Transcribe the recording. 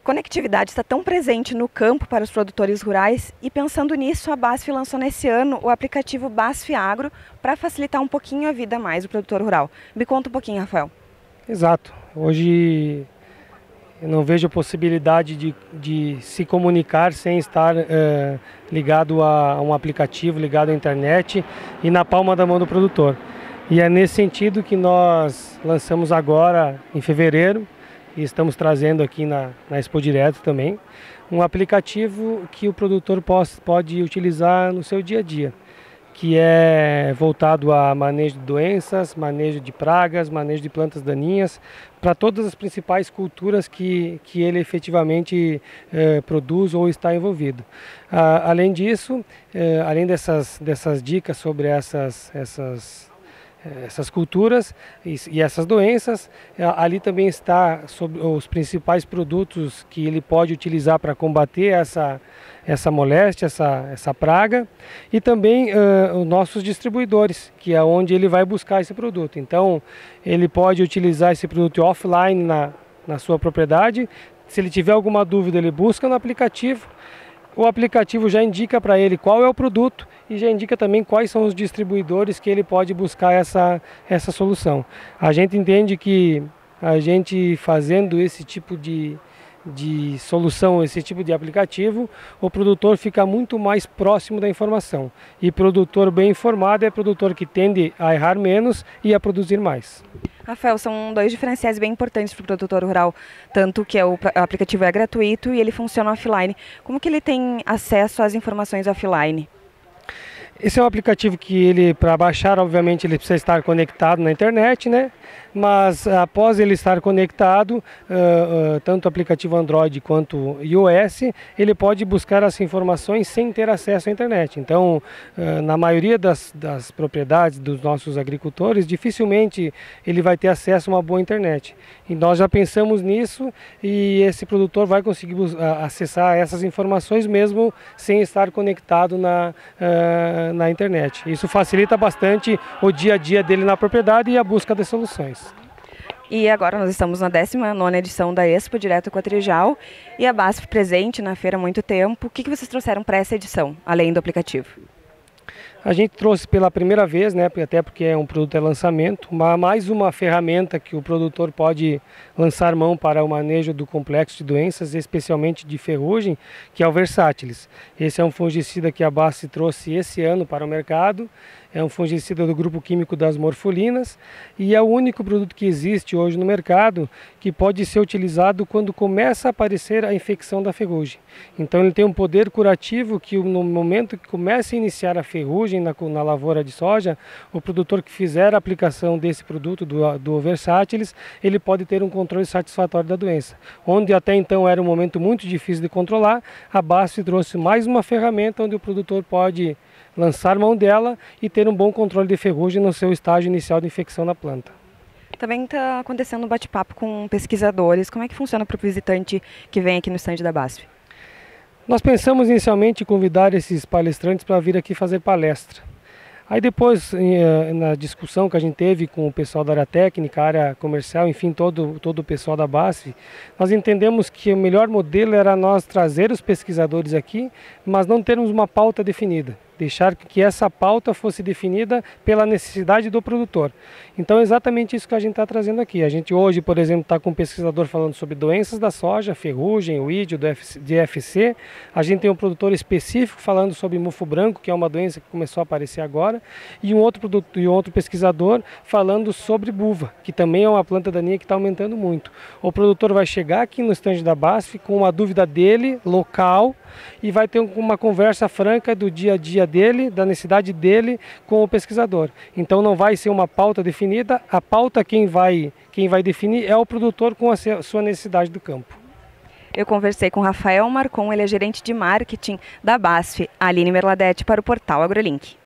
conectividade está tão presente no campo para os produtores rurais e pensando nisso, a BASF lançou nesse ano o aplicativo BASF Agro para facilitar um pouquinho a vida mais do produtor rural. Me conta um pouquinho, Rafael. Exato. Hoje eu não vejo a possibilidade de, de se comunicar sem estar é, ligado a um aplicativo, ligado à internet e na palma da mão do produtor. E é nesse sentido que nós lançamos agora, em fevereiro, e estamos trazendo aqui na, na Expo Direto também, um aplicativo que o produtor pode, pode utilizar no seu dia a dia, que é voltado a manejo de doenças, manejo de pragas, manejo de plantas daninhas, para todas as principais culturas que, que ele efetivamente eh, produz ou está envolvido. Ah, além disso, eh, além dessas, dessas dicas sobre essas, essas essas culturas e, essas doenças. Ali também está sobre os principais produtos que ele pode utilizar para combater essa, essa moléstia, essa, essa praga. E também uh, os nossos distribuidores, que é onde ele vai buscar esse produto. Então, ele pode utilizar esse produto offline na, na sua propriedade. Se ele tiver alguma dúvida, ele busca no aplicativo o aplicativo já indica para ele qual é o produto e já indica também quais são os distribuidores que ele pode buscar essa, essa solução. A gente entende que a gente fazendo esse tipo de, de solução, esse tipo de aplicativo, o produtor fica muito mais próximo da informação. E produtor bem informado é produtor que tende a errar menos e a produzir mais. Rafael, são dois diferenciais bem importantes para o produtor rural, tanto que é o aplicativo é gratuito e ele funciona offline. Como que ele tem acesso às informações offline? Esse é um aplicativo que ele, para baixar, obviamente, ele precisa estar conectado na internet, né? Mas após ele estar conectado, uh, uh, tanto o aplicativo Android quanto iOS, ele pode buscar as informações sem ter acesso à internet. Então, na maioria das, das propriedades dos nossos agricultores, dificilmente ele vai ter acesso a uma boa internet. E nós já pensamos nisso e esse produtor vai conseguir acessar essas informações mesmo sem estar conectado na na internet. Isso facilita bastante o dia a dia dele na propriedade e a busca de soluções. E agora nós estamos na 19 edição da Expo Direto Quatrijal e a BASF presente na feira há muito tempo. O que vocês trouxeram para essa edição, além do aplicativo? A gente trouxe pela primeira vez, né, até porque é um produto de lançamento, mais uma ferramenta que o produtor pode lançar mão para o manejo do complexo de doenças, especialmente de ferrugem, que é o Versátilis. Esse é um fungicida que a Base trouxe esse ano para o mercado é um fungicida do grupo químico das morfolinas e é o único produto que existe hoje no mercado que pode ser utilizado quando começa a aparecer a infecção da ferrugem. Então ele tem um poder curativo que no momento que começa a iniciar a ferrugem na, na lavoura de soja, o produtor que fizer a aplicação desse produto, do, do ele pode ter um controle satisfatório da doença. Onde até então era um momento muito difícil de controlar, a BASF trouxe mais uma ferramenta onde o produtor pode lançar mão dela e ter um bom controle de ferrugem no seu estágio inicial de infecção da planta. Também está acontecendo um bate-papo com pesquisadores. Como é que funciona para o visitante que vem aqui no estande da BASF? Nós pensamos inicialmente em convidar esses palestrantes para vir aqui fazer palestra. Aí depois, eh, na discussão que a gente teve com o pessoal da área técnica, área comercial, enfim, todo, todo o pessoal da BASF, nós entendemos que o melhor modelo era nós trazer os pesquisadores aqui, mas não termos uma pauta definida deixar que essa pauta fosse definida pela necessidade do produtor. Então é exatamente isso que a gente está trazendo aqui. A gente hoje, por exemplo, está com um pesquisador falando sobre doenças da soja, ferrugem, o ídio, de FC. A gente tem um produtor específico falando sobre mufo branco, que é uma doença que começou a aparecer agora, e um outro, produto, e um outro pesquisador falando sobre buva, que também é uma planta daninha que está aumentando muito. O produtor vai chegar aqui no estande da BASF com uma dúvida dele, local, e vai ter uma conversa franca do dia a dia dele, da necessidade dele com o pesquisador. Então não vai ser uma pauta definida, a pauta quem vai, quem vai definir é o produtor com a sua necessidade do campo. Eu conversei com Rafael Marcon, ele é gerente de marketing da BASF, Aline Merladete, para o portal AgroLink.